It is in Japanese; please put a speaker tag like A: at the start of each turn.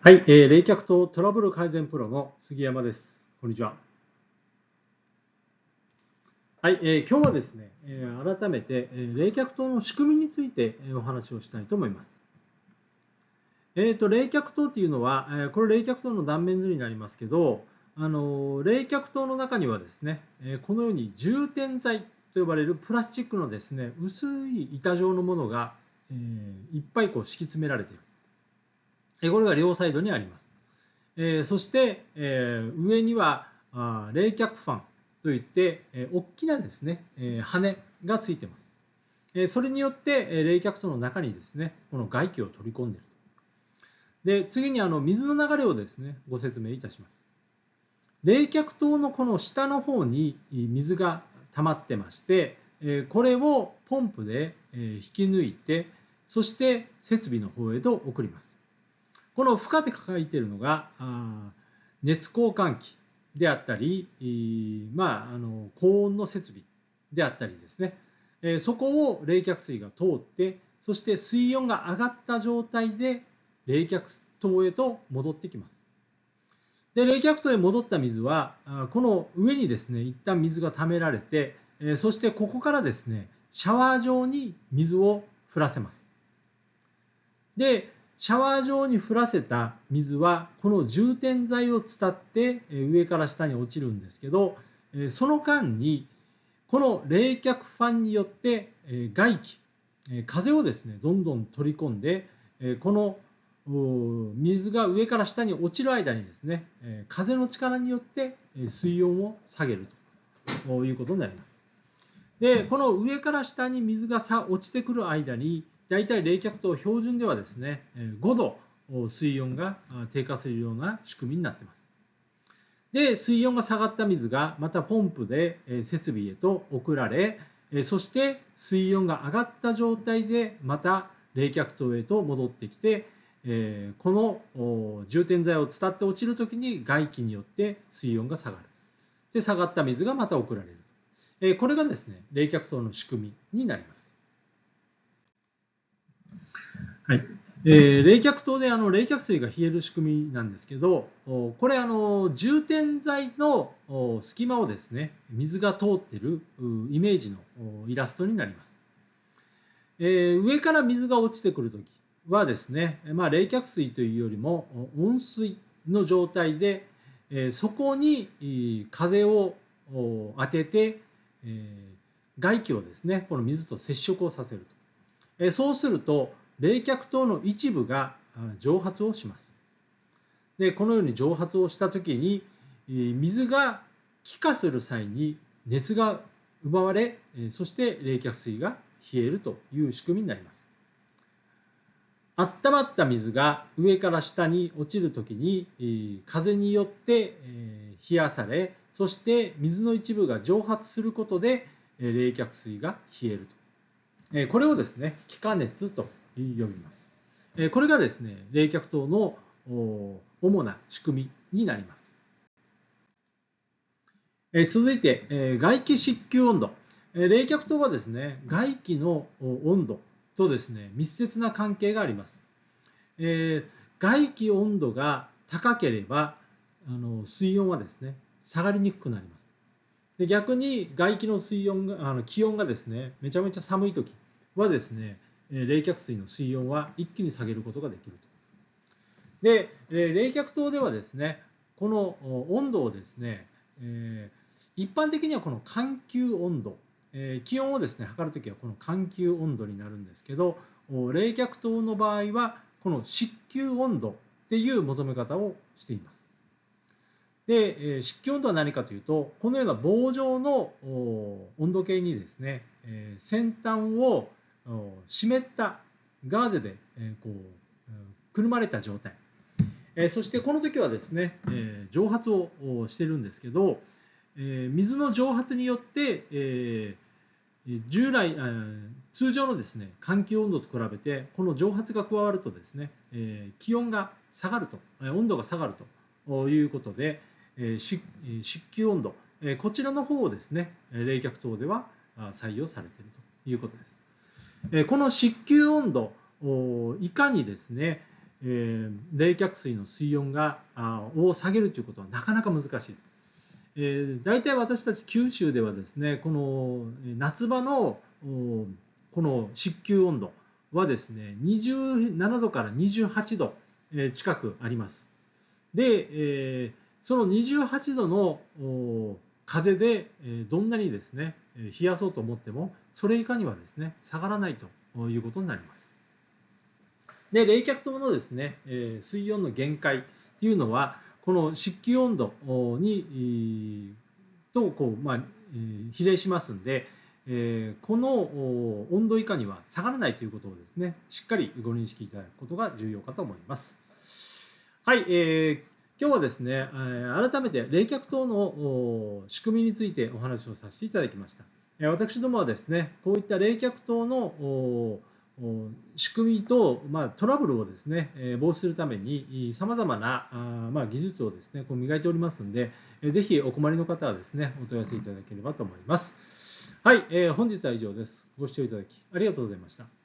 A: はい、えー、冷却とトラブル改善プロの杉山です。こんにちは。はい、えー、今日はですね、えー、改めて、えー、冷却灯の仕組みについて、えー、お話をしたいと思います。えーと、冷却灯っていうのは、えー、これ冷却灯の断面図になりますけど、あの冷却灯の中にはですね、えー、このように充填剤と呼ばれるプラスチックのですね薄い板状のものが、えー、いっぱいこう敷き詰められている。これが両サイドにあります。えそして、え上にはあ冷却ファンといって、え大きなですね、え羽がついてます。えそれによって、え冷却層の中にですね、この外気を取り込んでいるで、次にあの水の流れをですね、ご説明いたします。冷却塔のこの下の方に水が溜まってまして、これをポンプで引き抜いて、そして設備の方へと送ります。この負荷って書いているのが熱交換器であったり、まあ、あの高温の設備であったりですね、そこを冷却水が通って、そして水温が上がった状態で冷却塔へと戻ってきます。で冷却塔へ戻った水は、この上にですね、一旦水が溜められて、そしてここからですね、シャワー状に水を降らせます。で、シャワー状に降らせた水はこの充填剤を伝って上から下に落ちるんですけどその間にこの冷却ファンによって外気風をですねどんどん取り込んでこの水が上から下に落ちる間にですね風の力によって水温を下げるということになります。でこの上から下に水が落ちてくる間に大体冷却と標準ではですね、5度水温が低下するような仕組みになっています。で、水温が下がった水がまたポンプで設備へと送られ、そして水温が上がった状態でまた冷却塔へと戻ってきて、この充填剤を伝って落ちるときに外気によって水温が下がる。で、下がった水がまた送られる。これがですね、冷却塔の仕組みになります。はいえー、冷却塔であの冷却水が冷える仕組みなんですけど、これあの、充填剤の隙間をですね、水が通っているイメージのイラストになります。えー、上から水が落ちてくるときはですね、まあ、冷却水というよりも温水の状態で、え、そこに風を当てて、え、外気をですね、この水と接触をさせると。え、そうすると、冷却塔の一部が蒸発をします。でこのように蒸発をした時に水が気化する際に熱が奪われそして冷却水が冷えるという仕組みになります。温まった水が上から下に落ちるときに風によって冷やされそして水の一部が蒸発することで冷却水が冷えるとこれをですね気化熱と呼びます。これがですね、冷却灯の主な仕組みになります。続いて、外気湿球温度。冷却灯はですね、外気の温度とですね、密接な関係があります。外気温度が高ければ、あの水温はですね、下がりにくくなります。で逆に外気の水温があの気温がですね、めちゃめちゃ寒い時はですね、冷却水の水温は一気に下げることができると。で、冷却灯ではですね、この温度をですね、え一般的にはこの環球温度、え気温をですね、測るときはこの環球温度になるんですけど、冷却灯の場合はこの湿球温度っていう求め方をしています。で、湿気温度は何かというと、このような棒状の温度計にですね、先端を湿ったガーゼでこうくるまれた状態。そしてこの時はですね蒸発をしてるんですけど水の蒸発によって従来通常のですね換気温度と比べてこの蒸発が加わるとですね気温が下がると温度が下がるということで湿気温度こちらの方をですね冷却等では採用されているということです。この湿球温度いかにですね、冷却水の水温がを下げるということはなかなか難しい。え、大体私たち九州ではですねこの夏場のこの湿球温度はですね27度から28度近くあります。で、えー、その28度の風でどんなにですね冷やそうと思ってもそれ以下にはですね下がらないということになります。で冷却灯のですね水温の限界っていうのはこの湿気温度にとこう、まあ、比例しますんで、えこの温度以下には下がらないということをですねしっかりご認識いただくことが重要かと思います。はい、えー今日はですね、改めて冷却灯の仕組みについてお話をさせていただきました。私どもはですね、こういった冷却灯の仕組みと、まあ、トラブルをですね、防止するために様々なまあ、技術をですね、こう磨いておりますので、ぜひお困りの方はですね、お問い合わせいただければと思います。はい、えー、本日は以上です。ご視聴いただきありがとうございました。